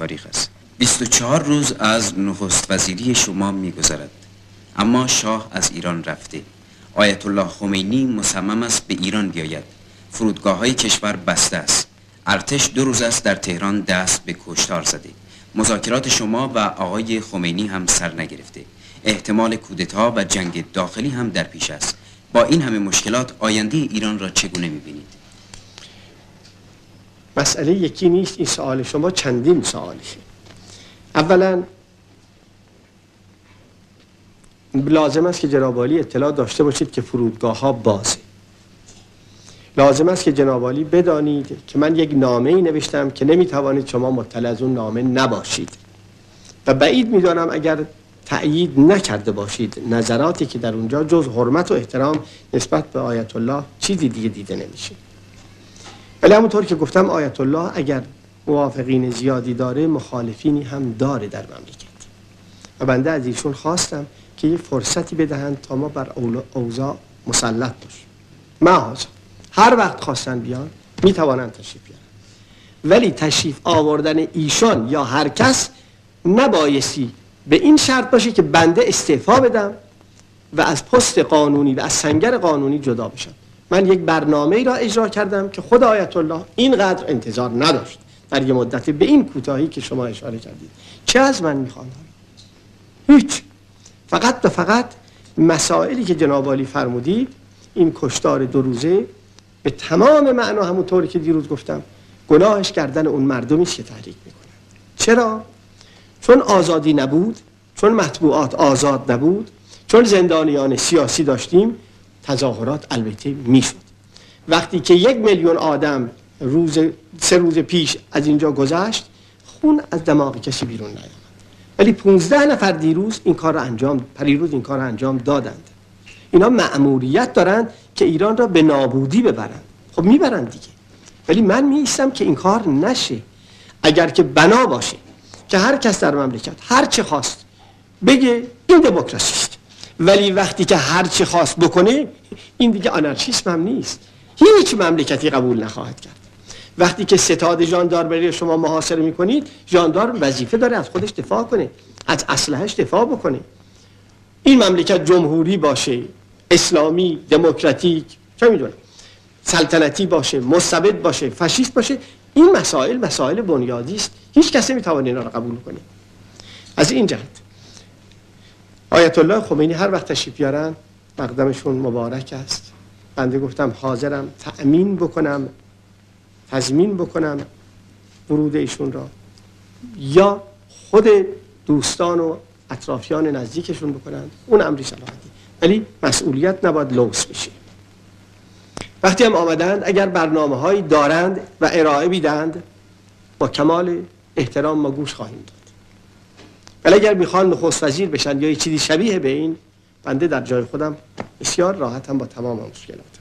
تاریخ است. 24 روز از نخست وزیری شما میگذرد. اما شاه از ایران رفته. آیت الله خمینی مصمم است به ایران بیاید. فرودگاه های کشور بسته است. ارتش دو روز است در تهران دست به کشتار زده. مذاکرات شما و آقای خمینی هم سر نگرفته. احتمال کودتا و جنگ داخلی هم در پیش است. با این همه مشکلات آینده ایران را چگونه می‌بینید؟ مسئله یکی نیست این سوال شما چندین سوالیشه اولا لازم است که جنابالی اطلاع داشته باشید که فرودگاه ها بازه. لازم است که جنابالی بدانید که من یک نامه ای نوشتم که نمی‌توانید شما مطلع از اون نامه نباشید. و بعید می‌دانم اگر تأیید نکرده باشید نظراتی که در اونجا جز حرمت و احترام نسبت به آیت الله چیزی دیگه دیده نمیشه. ولی همونطور که گفتم آیت الله اگر موافقین زیادی داره مخالفینی هم داره در مملکت. و بنده از ایشون خواستم که یه فرصتی بدهند تا ما بر اوضاع مسلط باشیم. محاذ هر وقت خواستن بیان می‌توانند تشریف بیارن. ولی تشریف آوردن ایشان یا هر کس نبایستی به این شرط باشه که بنده استعفا بدم و از پست قانونی و از سنگر قانونی جدا بشم. من یک برنامه ای را اجرا کردم که خود آیت الله اینقدر انتظار نداشت در یه مدت به این کوتاهی که شما اشاره کردید. چه از من می‌خوان هیچ. فقط و فقط مسائلی که جناب فرمودید این کشتار دو روزه به تمام معنا همونطوری که دیروز گفتم گناهش کردن اون مردمی که تحریک می‌کنن. چرا؟ چون آزادی نبود چون مطبوعات آزاد نبود چون زندانیان سیاسی داشتیم تظاهرات البته می‌شد. وقتی که یک میلیون آدم روز سه روز پیش از اینجا گذشت خون از دماغ کسی بیرون نیامد. ولی 15 نفر دیروز این کار رو انجام پریروز این کار رو انجام دادند. اینا مأموریت دارند که ایران را به نابودی ببرند. خب می‌برند دیگه. ولی من میستم که این کار نشه. اگر که بنا باشه که هر کس در مملکت هر چه خواست بگه این دموکراسی است ولی وقتی که هر چه خواست بکنه این دیگه آنارشیسم هم نیست. هیچ مملکتی قبول نخواهد کرد. وقتی که ستاد ژاندارمری شما محاصره می‌کنید ژاندارم وظیفه داره از خودش دفاع کنه از اسلحهش دفاع بکنه. این مملکت جمهوری باشه اسلامی دموکراتیک چه می‌دونم سلطنتی باشه مستبد باشه فاشیست باشه این مسائل مسائل بنیادی است. هیچ کسی می‌تونه اینا رو قبول کنه. از این جهت آیت الله خمینی هر وقت تشریف بیارن مقدمشون مبارک است. بنده گفتم حاضرم تأمین بکنم تضمین بکنم ورود ایشون را. یا خود دوستان و اطرافیان نزدیکشون بکنن. اون امری صلاحیتی ولی مسئولیت نباید لوس بشه. وقتی هم آمدند اگر برنامه هایی دارند و ارائه بیدند با کمال احترام ما گوش خواهیم داد. ولی اگر می‌خوان نخست وزیر بشن یا چیزی شبیه به این بنده در جای خودم بسیار راحتم با تمام مشکلات.